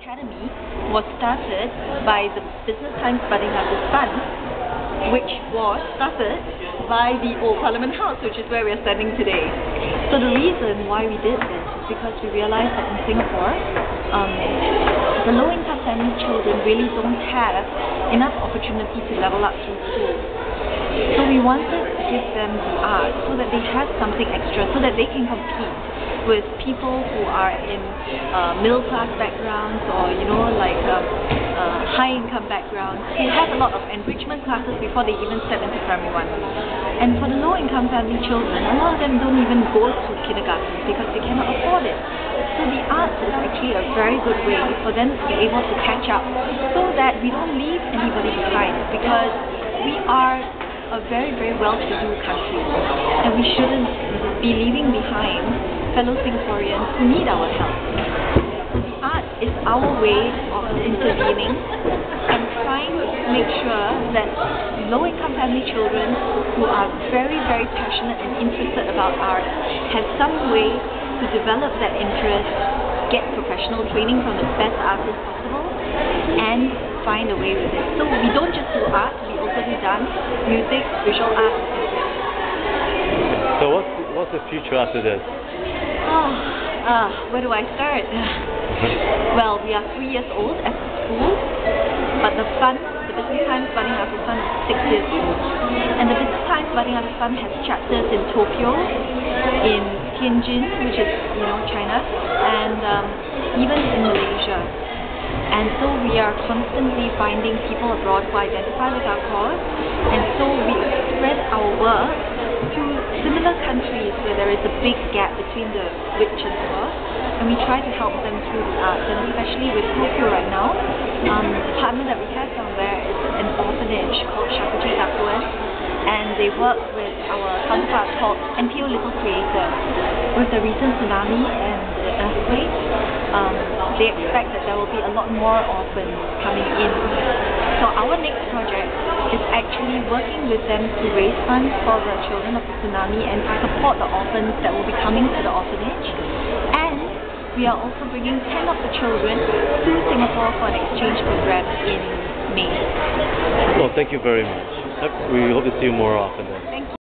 Academy was started by the Business Times Budding Artist Fund, which was started by the old Parliament House, which is where we are standing today. So the reason why we did this is because we realized that in Singapore, um, the low-income family children really don't have enough opportunity to level up through school. So we wanted to give them the art so that they have something extra, so that they can compete with people who are in uh, middle class backgrounds or you know like um, uh, high income backgrounds who have a lot of enrichment classes before they even step into primary one. And for the low income family children, a lot of them don't even go to kindergarten because they cannot afford it. So the arts is actually a very good way for them to be able to catch up so that we don't leave anybody behind because we are a very, very well-to-do country and we shouldn't be leaving behind fellow Singaporeans who need our help. Art is our way of intervening and trying to make sure that low-income family children who are very, very passionate and interested about art have some way to develop that interest, get professional training from the best artists possible, and find a way with it. So we don't just do art, we also do dance, music, visual art, So what's what's the future after this? Oh, uh, where do I start? well, we are three years old at a school, but the fun, the Business Times Budding Artist Fund is six years old. And the Business Times Budding Artist Fund has chapters in Tokyo, in Tianjin, which is, you know, China, and um, even in Malaysia. And so we are constantly finding people abroad who identify with our cause, and so we spread our work to similar countries where there is a big gap between the rich and poor, and we try to help them through the arts, and especially with Tokyo right now, um, the partner that we have down there is an orphanage called Shakuji Gakuen, and they work with our counterpart called NPO Little Creator. With the recent tsunami and the earthquake, um, they expect that there will be a lot more orphans coming in. So our next project is actually working with them to raise funds for the children of the tsunami and to support the orphans that will be coming to the orphanage. And we are also bringing 10 of the children to Singapore for an exchange program in May. Well, thank you very much. We hope to see you more often then. Thank you.